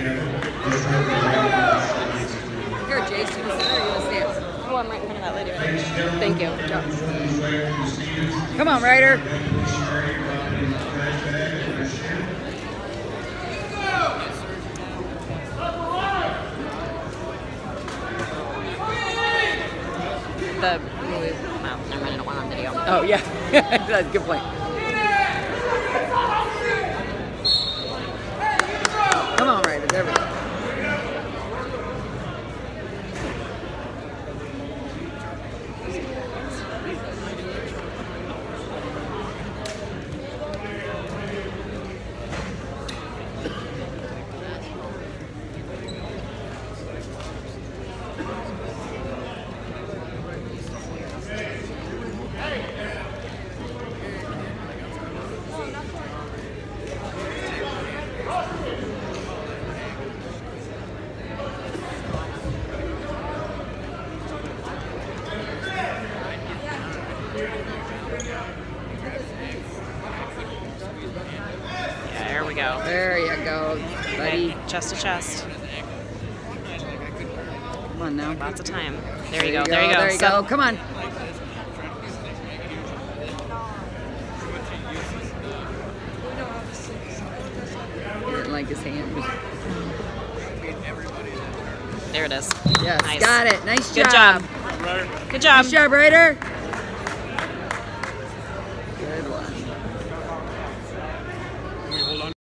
Here, Jace, you? Oh, I'm right in front of that lady. Thank you. Come on, Ryder. The movie. Never mind. I don't want on video. Oh, yeah. That's a good point. Come on, Ryder. There we go. Yeah, there we go. There you go, buddy. Okay, chest to chest. Come on now. Lots of time. There you go. There you go. There you So- go. Come on. Didn't like his hand. There it is. Yes, Nice. got it. Nice Good job. job. Good job. Nice job, Ryder.